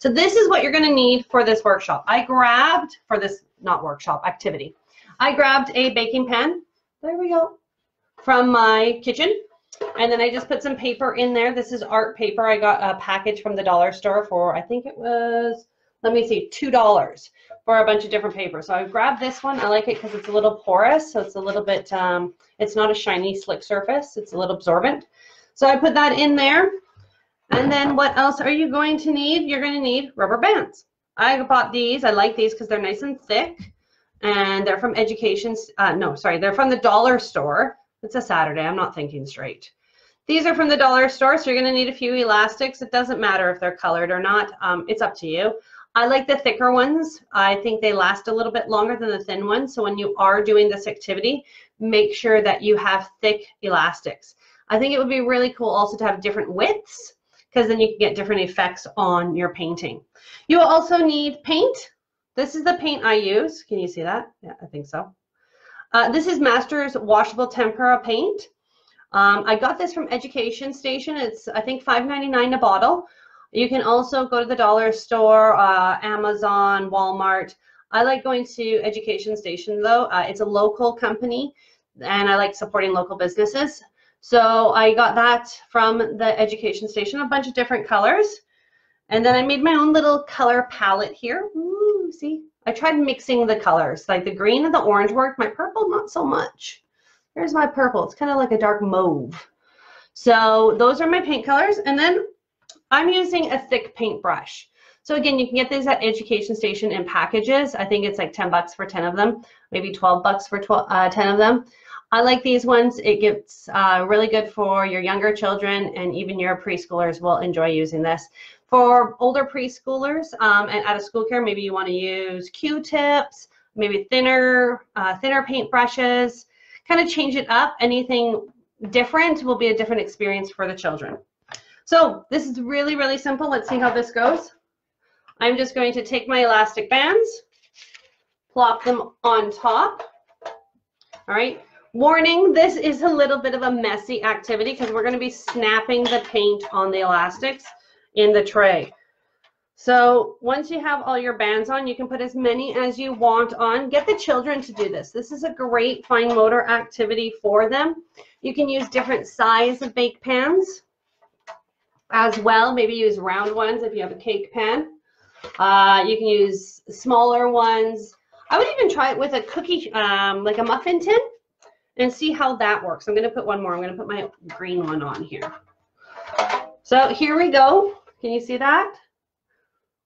So this is what you're gonna need for this workshop. I grabbed, for this, not workshop, activity. I grabbed a baking pan, there we go, from my kitchen. And then I just put some paper in there. This is art paper. I got a package from the dollar store for, I think it was, let me see, $2 for a bunch of different papers. So I grabbed this one. I like it because it's a little porous. So it's a little bit, um, it's not a shiny, slick surface. It's a little absorbent. So I put that in there. And then what else are you going to need? You're going to need rubber bands. I bought these. I like these because they're nice and thick. And they're from Education, uh, no, sorry, they're from the dollar store. It's a Saturday. I'm not thinking straight. These are from the dollar store, so you're going to need a few elastics. It doesn't matter if they're colored or not. Um, it's up to you. I like the thicker ones. I think they last a little bit longer than the thin ones. So when you are doing this activity, make sure that you have thick elastics. I think it would be really cool also to have different widths because then you can get different effects on your painting. You will also need paint. This is the paint I use. Can you see that? Yeah, I think so. Uh, this is Masters Washable Tempera Paint. Um, I got this from Education Station. It's, I think, $5.99 a bottle. You can also go to the dollar store, uh, Amazon, Walmart. I like going to Education Station, though. Uh, it's a local company, and I like supporting local businesses. So I got that from the Education Station, a bunch of different colors. And then I made my own little color palette here. Ooh, see? I tried mixing the colors, like the green and the orange worked. My purple, not so much. Here's my purple. It's kind of like a dark mauve. So those are my paint colors. And then I'm using a thick paintbrush. So again, you can get these at Education Station in packages. I think it's like 10 bucks for 10 of them, maybe 12 bucks for 12, uh, 10 of them. I like these ones. It gets uh, really good for your younger children and even your preschoolers will enjoy using this. For older preschoolers um, and out of school care, maybe you want to use Q-tips, maybe thinner, uh, thinner paint brushes, kind of change it up. Anything different will be a different experience for the children. So this is really, really simple. Let's see how this goes. I'm just going to take my elastic bands, plop them on top. All right. Warning, this is a little bit of a messy activity because we're going to be snapping the paint on the elastics in the tray. So once you have all your bands on, you can put as many as you want on. Get the children to do this. This is a great fine motor activity for them. You can use different size of bake pans as well. Maybe use round ones if you have a cake pan. Uh, you can use smaller ones. I would even try it with a cookie, um, like a muffin tin and see how that works. I'm going to put one more. I'm going to put my green one on here. So here we go. Can you see that?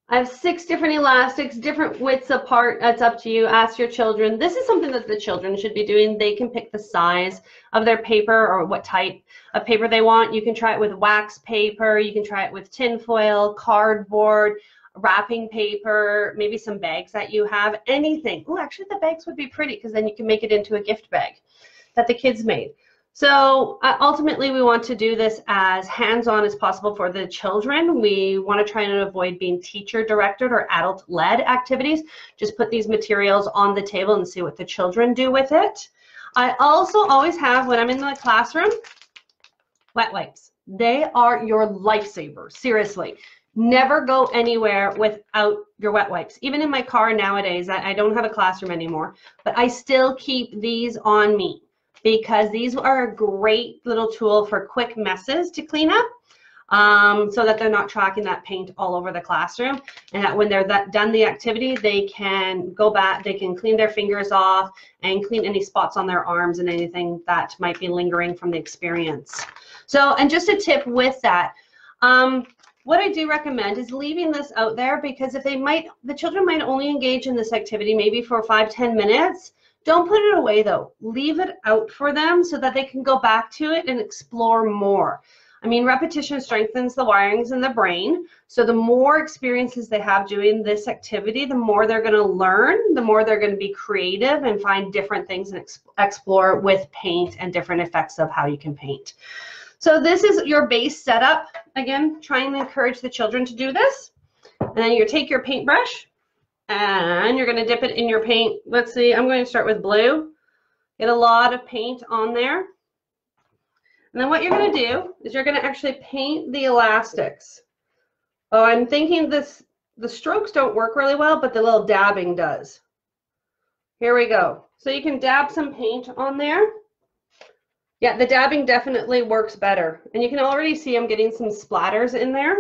I have six different elastics, different widths apart. That's up to you. Ask your children. This is something that the children should be doing. They can pick the size of their paper or what type of paper they want. You can try it with wax paper. You can try it with tin foil, cardboard, wrapping paper, maybe some bags that you have, anything. Oh, actually the bags would be pretty because then you can make it into a gift bag that the kids made. So uh, ultimately, we want to do this as hands-on as possible for the children. We want to try and avoid being teacher-directed or adult-led activities. Just put these materials on the table and see what the children do with it. I also always have, when I'm in the classroom, wet wipes. They are your lifesaver, seriously. Never go anywhere without your wet wipes. Even in my car nowadays, I don't have a classroom anymore, but I still keep these on me because these are a great little tool for quick messes to clean up um, so that they're not tracking that paint all over the classroom. And that when they're that, done the activity they can go back they can clean their fingers off and clean any spots on their arms and anything that might be lingering from the experience. So and just a tip with that um, what I do recommend is leaving this out there because if they might the children might only engage in this activity maybe for five ten minutes don't put it away though. Leave it out for them so that they can go back to it and explore more. I mean, repetition strengthens the wirings in the brain. So the more experiences they have doing this activity, the more they're going to learn, the more they're going to be creative and find different things and explore with paint and different effects of how you can paint. So this is your base setup. Again, trying to encourage the children to do this. And then you take your paintbrush and you're going to dip it in your paint. Let's see, I'm going to start with blue. Get a lot of paint on there. And then what you're going to do is you're going to actually paint the elastics. Oh, I'm thinking this the strokes don't work really well, but the little dabbing does. Here we go. So you can dab some paint on there. Yeah, the dabbing definitely works better. And you can already see I'm getting some splatters in there.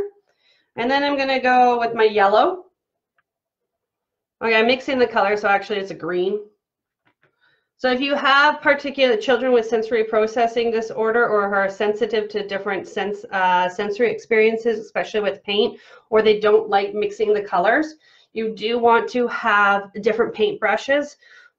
And then I'm gonna go with my yellow. Okay, I'm mixing the color, so actually it's a green. So if you have particular children with sensory processing disorder or are sensitive to different sense, uh, sensory experiences, especially with paint, or they don't like mixing the colors, you do want to have different paint brushes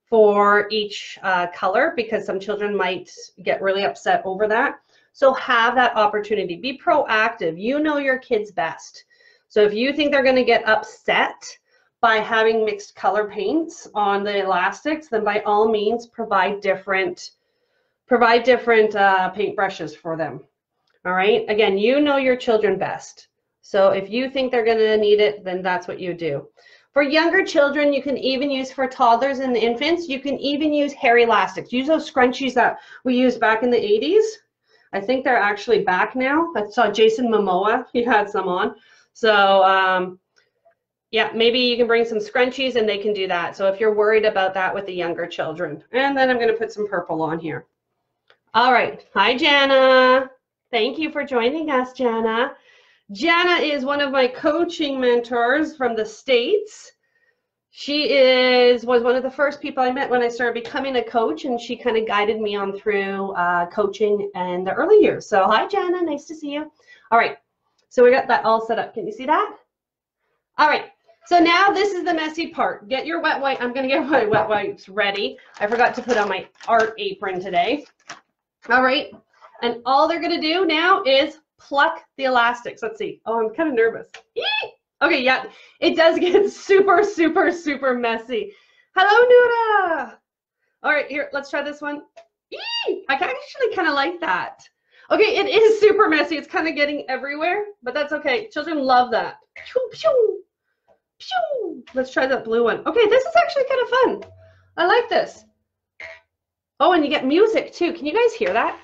for each uh, color because some children might get really upset over that. So have that opportunity. Be proactive. You know your kids best. So if you think they're going to get upset, by having mixed color paints on the elastics, then by all means provide different provide different uh, paint brushes for them. All right. Again, you know your children best. So if you think they're going to need it, then that's what you do. For younger children, you can even use for toddlers and infants, you can even use hair elastics. Use those scrunchies that we used back in the 80s. I think they're actually back now. I saw Jason Momoa, he had some on. So um, yeah, maybe you can bring some scrunchies and they can do that. So if you're worried about that with the younger children. And then I'm going to put some purple on here. All right. Hi, Jana. Thank you for joining us, Jana. Jana is one of my coaching mentors from the States. She is was one of the first people I met when I started becoming a coach, and she kind of guided me on through uh, coaching in the early years. So hi, Jana. Nice to see you. All right. So we got that all set up. Can you see that? All right. So now this is the messy part. Get your wet wipe. I'm going to get my wet wipes ready. I forgot to put on my art apron today. All right. And all they're going to do now is pluck the elastics. Let's see. Oh, I'm kind of nervous. Eee! Okay, yeah. It does get super, super, super messy. Hello, Nuda. All right, here, let's try this one. Eee! I actually kind of like that. Okay, it is super messy. It's kind of getting everywhere, but that's okay. Children love that. Pew! Let's try that blue one. Okay, this is actually kind of fun. I like this. Oh, and you get music too. Can you guys hear that?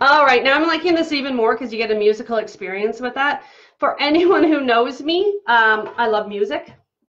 All right, now I'm liking this even more because you get a musical experience with that. For anyone who knows me, um, I love music.